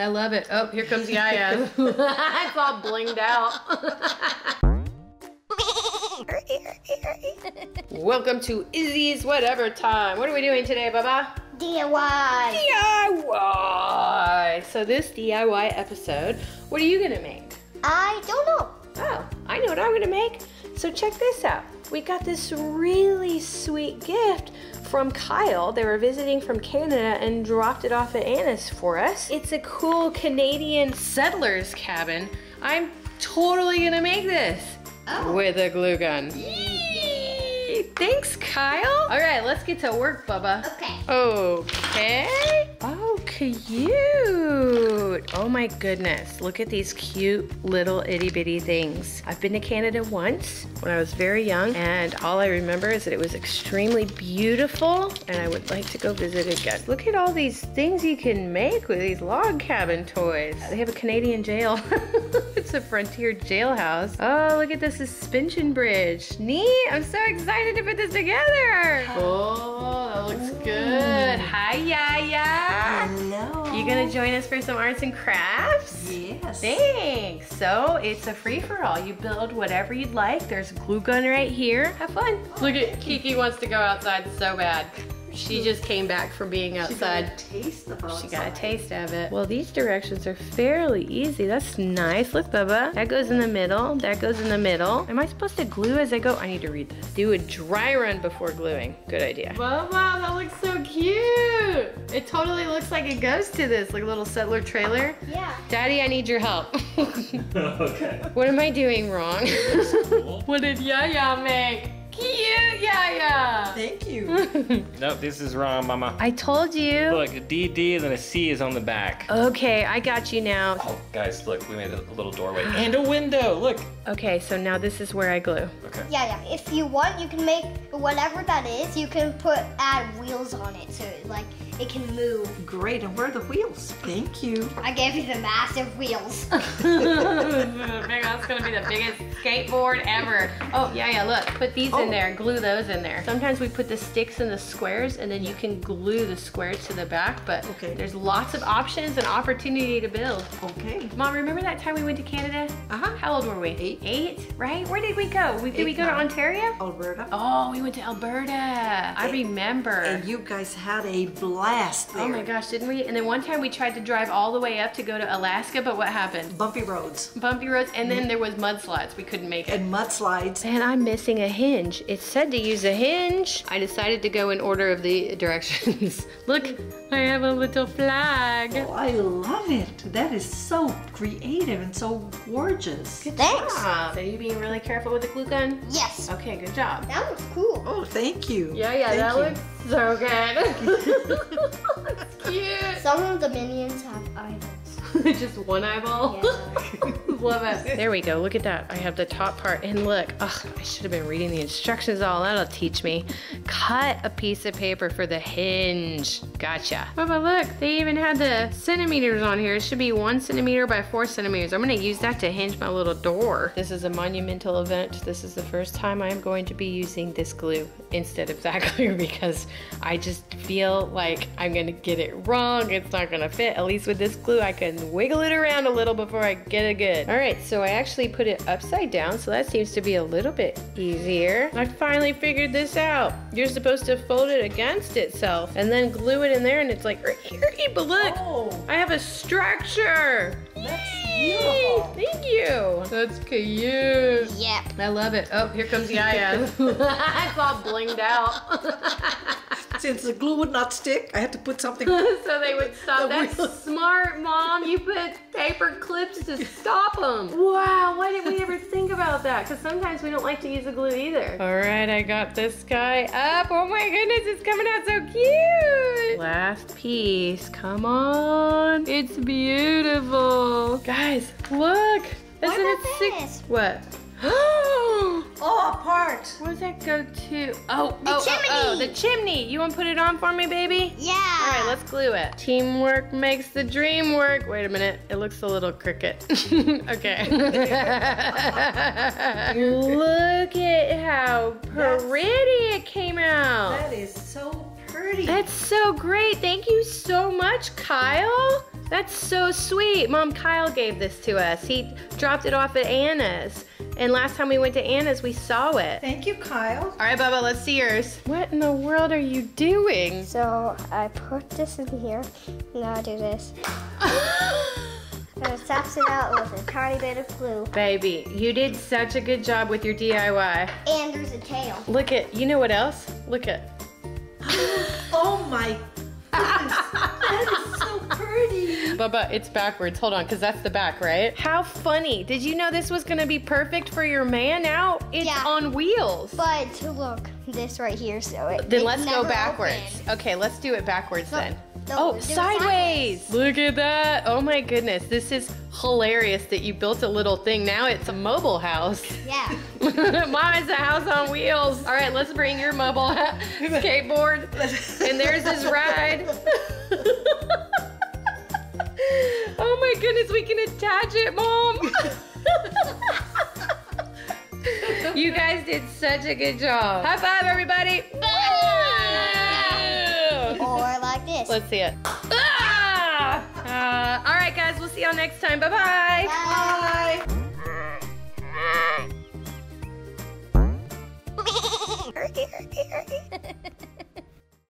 I love it. Oh, here comes Yaya. it's all blinged out. Welcome to Izzy's Whatever Time. What are we doing today, Baba? DIY. DIY. So this DIY episode, what are you gonna make? I don't know. Oh, I know what I'm gonna make. So check this out. We got this really sweet gift from Kyle. They were visiting from Canada and dropped it off at Anna's for us. It's a cool Canadian settler's cabin. I'm totally gonna make this Oh. with a glue gun. Yee! Thanks, Kyle. All right, let's get to work, Bubba. Okay. Okay. Cute. Oh my goodness. Look at these cute little itty bitty things. I've been to Canada once when I was very young, and all I remember is that it was extremely beautiful, and I would like to go visit again. Look at all these things you can make with these log cabin toys. They have a Canadian jail. it's a frontier jailhouse. Oh, look at the suspension bridge. Neat. I'm so excited to put this together. Oh, that looks good. Hi. Hello. You gonna join us for some arts and crafts? Yes. Thanks. So it's a free for all. You build whatever you'd like. There's a glue gun right here. Have fun. Look at Kiki wants to go outside so bad. She just came back from being She got outside. a taste of She got a taste of it. Well, these directions are fairly easy. That's nice. Look, Bubba. That goes in the middle. That goes in the middle. Am I supposed to glue as I go? I need to read this. Do a dry run before gluing. Good idea. Bubba, that looks so cute. It totally looks like it goes to this, like a little settler trailer. Yeah. Daddy, I need your help. okay. what am I doing wrong? What did Yaya make? Cute Yaya. Thank you. Nope, this is wrong, Mama. I told you. Look, a DD and then a C is on the back. Okay, I got you now. Oh, guys, look, we made a little doorway and a window. Look. Okay, so now this is where I glue. Okay. Yeah, yeah. If you want, you can make whatever that is. You can put add wheels on it, so like it can move. Great. And where are the wheels? Thank you. I gave you the massive wheels. That's gonna be the biggest skateboard ever. Oh, yeah, yeah, look. Put these in Oh. there, glue those in there. Sometimes we put the sticks in the squares and then you can glue the squares to the back, but Okay. there's lots of options and opportunity to build. Okay. Mom, remember that time we went to Canada? Uh-huh. How old were we? Eight. Eight, right? Where did we go? We, did we Eight, go to. Ontario? Alberta. Oh, we went to Alberta. I remember. And you guys had a blast there. Oh my gosh, didn't we? And then one time we tried to drive all the way up to go to Alaska, but what happened? Bumpy roads Bumpy roads, and then there was mudslides. We couldn't make it. and mudslides. And I'm missing a hinge. It said to use a hinge. I decided to go in order of the directions. Look, I have a little flag. Oh, I love it. That is so creative and so gorgeous. Thanks. Ah, so you being really careful with the glue gun? Yes. Okay, good job. That looks cool. Oh, thank you. Yeah, yeah, Thank that you. looks so good. It's cute. Some of the minions have eyeballs. Just one eyeball. Yeah. Love it. There we go. Look at that. I have the top part. And look, ugh, I should have been reading the instructions all. That'll teach me. Cut a piece of paper for the hinge. Gotcha. But look. They even had the centimeters on here. It should be one centimeter by four centimeters. I'm going to use that to hinge my little door. This is a monumental event. This is the first time I'm going to be using this glue instead of that glue because I just feel like I'm going to get it wrong. It's not going to fit. At least with this glue, I can wiggle it around a little before I get it good. All right, so I actually put it upside down, so that seems to be a little bit easier. I finally figured this out. You're supposed to fold it against itself and then glue it in there, and it's like, right here. but look, Oh, I have a structure. that's Yay! beautiful. Thank you. That's cute. Yep. I love it. Oh, here comes Yaya. it's all blinged out. Since the glue would not stick, I had to put something. so they would stop. The That's wheel- smart, Mom. You put paper clips to stop them. Wow, why did we ever think about that? Because sometimes we don't like to use the glue either. All right, I got this guy up. Oh my goodness, it's coming out so cute. Last piece. Come on. It's beautiful. Guys, look. Isn't about it six? this? What? Oh, apart. Where does that go to? Oh, The oh, oh, oh, chimney. the chimney. You want to put it on for me, baby? Yeah. All right, let's glue it. Teamwork makes the dream work. Wait a minute. It looks a little crooked. okay. Look at how pretty it came out. That is so pretty. That's so great. Thank you so much, Kyle. That's so sweet. Mom Kyle gave this to us. He dropped it off at Anna's. And last time we went to Anna's, we saw it. Thank you, Kyle. All right, Bubba, let's see yours. What in the world are you doing? So I put this in here. Now I do this. And it taps it out with a tiny bit of glue. Baby, you did such a good job with your DIY. And there's a tail. Look at, you know what else? Look at. Bubba, it's backwards. Hold on, because that's the back, right? How funny. Did you know this was going to be perfect for your man? Now it's Yeah. on wheels. But look, this right here, so it. Then it let's go backwards. opened. Okay, let's do it backwards No, then. no, oh, do it sideways. Look at that. Oh my goodness. This is hilarious that you built a little thing. Now it's a mobile house. Yeah. Mom, it's a house on wheels. All right, let's bring your mobile skateboard. And there's this ride oh my goodness, we can attach it, Mom. you guys did such a good job. High five, everybody. or like this. Let's see it. Ah! Uh, all right, guys, we'll see y'all next time. Bye-bye. Bye. Bye. Bye.